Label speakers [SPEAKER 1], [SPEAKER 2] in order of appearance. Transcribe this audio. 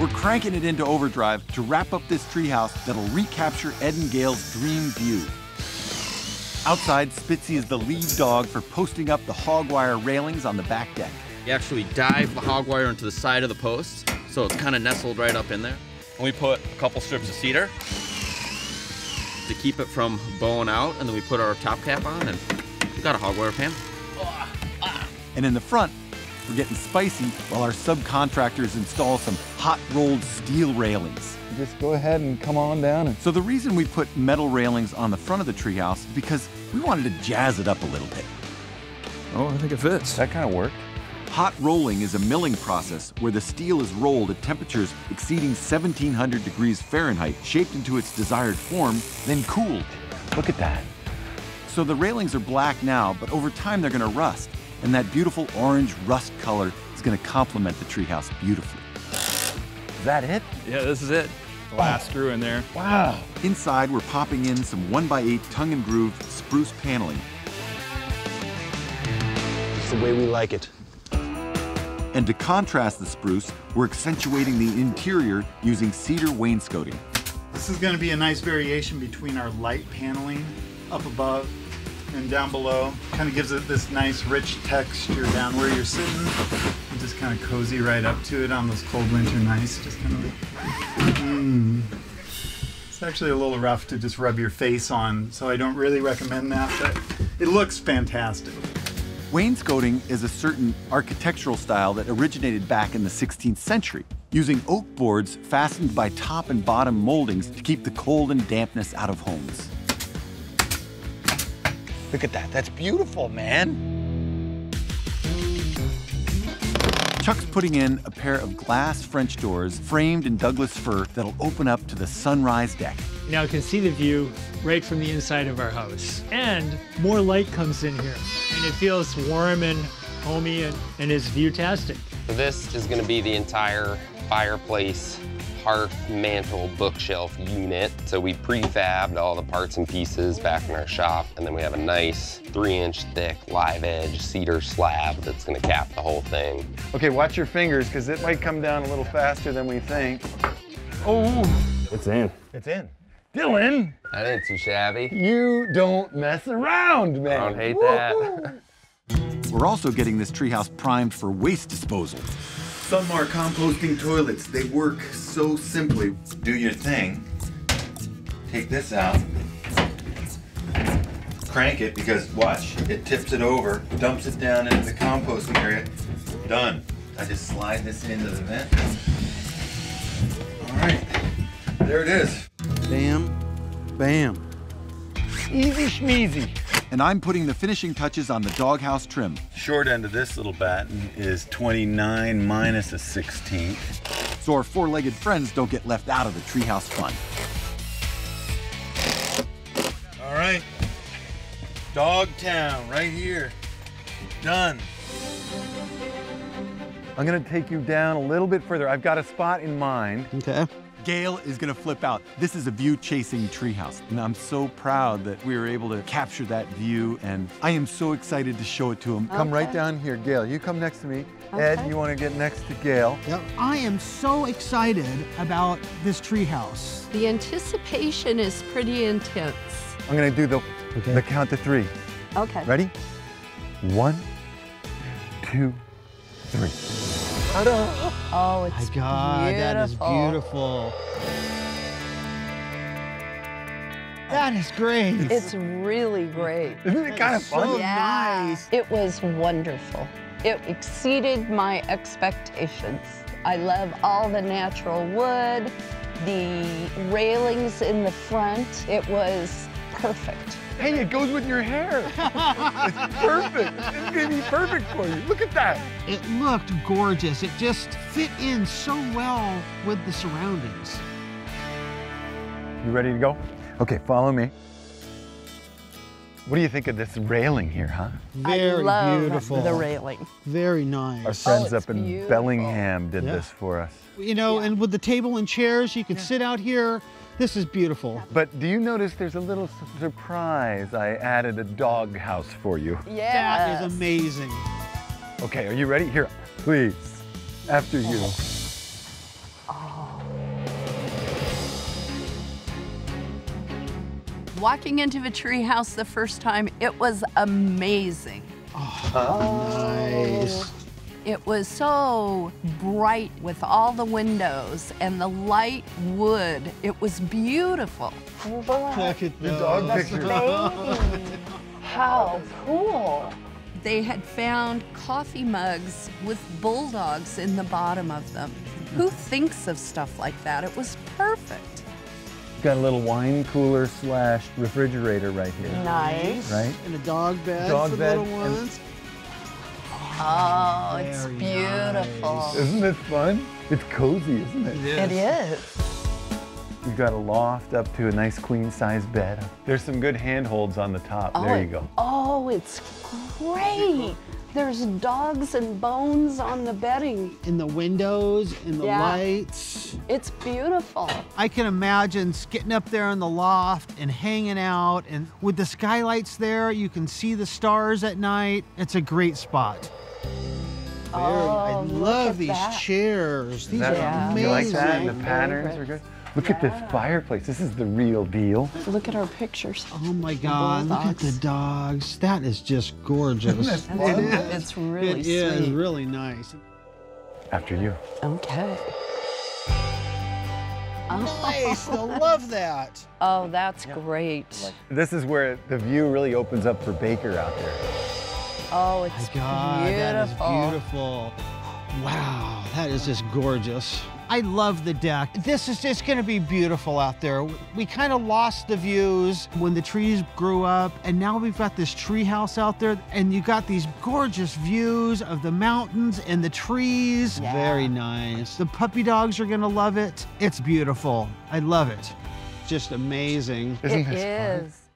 [SPEAKER 1] We're cranking it into overdrive to wrap up this treehouse that'll recapture Ed and Gail's dream view. Outside, Spitzy is the lead dog for posting up the hog wire railings on the back deck.
[SPEAKER 2] You actually dive the hog wire into the side of the post, so it's kind of nestled right up in there. And we put a couple strips of cedar to keep it from bowing out, and then we put our top cap on, and we got a hog wire panel.
[SPEAKER 1] And in the front, we're getting spicy while our subcontractors install some hot rolled steel railings.
[SPEAKER 3] Just go ahead and come on down and
[SPEAKER 1] So the reason we put metal railings on the front of the treehouse is because we wanted to jazz it up a little bit.
[SPEAKER 4] Oh, I think it fits.
[SPEAKER 3] that kind of worked.
[SPEAKER 1] Hot rolling is a milling process where the steel is rolled at temperatures exceeding 1700 degrees Fahrenheit, shaped into its desired form, then cooled.
[SPEAKER 3] Look at that.
[SPEAKER 1] So the railings are black now, but over time they're going to rust, and that beautiful orange rust color is going to complement the treehouse beautifully.
[SPEAKER 3] Is that it?
[SPEAKER 4] Yeah, this is it. The oh. last screw in there.
[SPEAKER 3] Wow.
[SPEAKER 1] Inside, we're popping in some 1x8 tongue and groove spruce paneling.
[SPEAKER 5] It's the way we like it.
[SPEAKER 1] And to contrast the spruce, we're accentuating the interior using cedar wainscoting.
[SPEAKER 6] This is going to be a nice variation between our light paneling up above and down below. Kind of gives it this nice rich texture down where you're sitting. You just kind of cozy right up to it on those cold winter nights. Just kind of like, mm. It's actually a little rough to just rub your face on, so I don't really recommend that, but it looks fantastic.
[SPEAKER 1] Wainscoting is a certain architectural style that originated back in the 16th century, using oak boards fastened by top and bottom moldings to keep the cold and dampness out of homes.
[SPEAKER 5] Look at that. That's beautiful, man.
[SPEAKER 1] Chuck's putting in a pair of glass French doors framed in Douglas fir that'll open up to the sunrise deck.
[SPEAKER 7] Now you can see the view right from the inside of our house. And more light comes in here. And it feels warm and homey and, and is view-tastic.
[SPEAKER 8] So this is going to be the entire fireplace, hearth, mantle, bookshelf unit. So we prefabbed all the parts and pieces back in our shop, and then we have a nice three-inch thick live edge cedar slab that's going to cap the whole thing.
[SPEAKER 3] Okay, watch your fingers because it might come down a little faster than we think. Oh,
[SPEAKER 4] It's in.
[SPEAKER 3] it's in. Dylan,
[SPEAKER 8] That ain't too shabby.
[SPEAKER 3] you don't mess around, man.
[SPEAKER 8] I don't hate that.
[SPEAKER 1] We're also getting this treehouse primed for waste disposal. Sunmar composting toilets, they work so simply.
[SPEAKER 9] do your thing. Take this out. Crank it because watch, it tips it over, dumps it down into the composting area. Done. I just slide this into the vent. All right, there it is.
[SPEAKER 5] Bam, bam.
[SPEAKER 3] Easy schmeezy.
[SPEAKER 1] And I'm putting the finishing touches on the doghouse trim.
[SPEAKER 9] Short end of this little batten is 29 minus a 16th.
[SPEAKER 1] so our four-legged friends don't get left out of the treehouse fun.
[SPEAKER 9] All right, Dogtown right here. Done.
[SPEAKER 3] I'm gonna take you down a little bit further. I've got a spot in mind.
[SPEAKER 5] Okay.
[SPEAKER 1] Gail is gonna flip out. This is a view-chasing treehouse, and I'm so proud that we were able to capture that view, and I am so excited to show it to him.
[SPEAKER 3] Come right down here, Gail. You come next to me. Ed, you want to get next to Gail?
[SPEAKER 10] I am so excited about this treehouse.
[SPEAKER 11] The anticipation is pretty intense.
[SPEAKER 3] I'm gonna do the the count to three.
[SPEAKER 11] Okay.
[SPEAKER 3] Ready? One, two, three. Ta-da!
[SPEAKER 11] Oh, it's
[SPEAKER 10] My God, that is beautiful. That is great.
[SPEAKER 11] It's really great.
[SPEAKER 3] Isn't it kind of fun?
[SPEAKER 10] So
[SPEAKER 11] Yeah.
[SPEAKER 10] nice.
[SPEAKER 11] It was wonderful. It exceeded my expectations. I love all the natural wood, the railings in the front. It was perfect.
[SPEAKER 3] Hey, it goes with your hair. it's perfect. It's gonna be perfect for you. Look at that.
[SPEAKER 10] It looked gorgeous. It just fit in so well with the surroundings.
[SPEAKER 3] You ready to go? Okay, follow me. What do you think of this railing here, huh?
[SPEAKER 10] Very
[SPEAKER 11] I love
[SPEAKER 10] beautiful.
[SPEAKER 11] the railing.
[SPEAKER 10] Very nice.
[SPEAKER 3] Our friends
[SPEAKER 11] Oh,
[SPEAKER 3] up in
[SPEAKER 11] beautiful.
[SPEAKER 3] Bellingham did
[SPEAKER 10] Yeah.
[SPEAKER 3] this for us.
[SPEAKER 10] You know, and with the table and chairs, you can sit out here. This is beautiful.
[SPEAKER 3] But do you notice there's a little surprise? I added a dog house for you.
[SPEAKER 11] Yeah.
[SPEAKER 10] That is amazing.
[SPEAKER 3] Okay, are you ready? Here, please. After you.
[SPEAKER 11] Walking into the treehouse the first time, it was amazing.
[SPEAKER 10] Oh, Nice.
[SPEAKER 11] It was so bright with all the windows and the light wood. It was beautiful.
[SPEAKER 10] Look at
[SPEAKER 3] The dog
[SPEAKER 10] those.
[SPEAKER 3] pictures.
[SPEAKER 11] How cool. They had found coffee mugs with bulldogs in the bottom of them. Who thinks of stuff like that? It was perfect.
[SPEAKER 3] Got a little wine cooler slash refrigerator right here.
[SPEAKER 11] Nice.
[SPEAKER 3] Right?
[SPEAKER 10] And a dog bed
[SPEAKER 3] Dog
[SPEAKER 10] for the
[SPEAKER 3] bed
[SPEAKER 10] little ones.
[SPEAKER 11] Oh, it's
[SPEAKER 10] Very
[SPEAKER 11] beautiful.
[SPEAKER 3] Isn't it fun? It's cozy, isn't it?
[SPEAKER 11] It is.
[SPEAKER 3] You've got a loft up to a nice queen size bed. There's some good handholds on the top.
[SPEAKER 11] Oh,
[SPEAKER 3] there you go.
[SPEAKER 11] Oh, it's great. There's dogs and bones on the bedding.
[SPEAKER 10] In the windows, in the
[SPEAKER 11] Yeah.
[SPEAKER 10] lights.
[SPEAKER 11] It's beautiful.
[SPEAKER 10] I can imagine getting up there in the loft and hanging out, and with the skylights there, you can see the stars at night. It's a great spot. Oh, Very, I
[SPEAKER 11] Oh, look
[SPEAKER 10] love these
[SPEAKER 11] that.
[SPEAKER 10] chairs. These
[SPEAKER 3] That-
[SPEAKER 10] are amazing.
[SPEAKER 3] You like that? And the patterns are good. Look at this fireplace. This is the real deal.
[SPEAKER 11] Look at our pictures.
[SPEAKER 10] Oh my God! Look at the dogs. That is just gorgeous.
[SPEAKER 3] Isn't
[SPEAKER 10] It.
[SPEAKER 11] It's really
[SPEAKER 10] It is
[SPEAKER 11] sweet.
[SPEAKER 10] really nice.
[SPEAKER 3] After you.
[SPEAKER 11] Okay.
[SPEAKER 10] Nice. I love that.
[SPEAKER 11] Oh, that's great.
[SPEAKER 3] This is where the view really opens up for Baker out there.
[SPEAKER 11] Oh, it's
[SPEAKER 10] God, that is
[SPEAKER 11] beautiful.
[SPEAKER 10] beautiful. Wow, that is just gorgeous. I love the deck. This is just gonna be beautiful out there. We kind of lost the views when the trees grew up, and now we've got this tree house out there, and you got these gorgeous views of the mountains and the trees.
[SPEAKER 11] Yeah.
[SPEAKER 10] Very nice. The puppy dogs are gonna love it. It's beautiful. I love it. Just amazing.
[SPEAKER 3] Isn't
[SPEAKER 11] It
[SPEAKER 3] this fun?
[SPEAKER 11] is.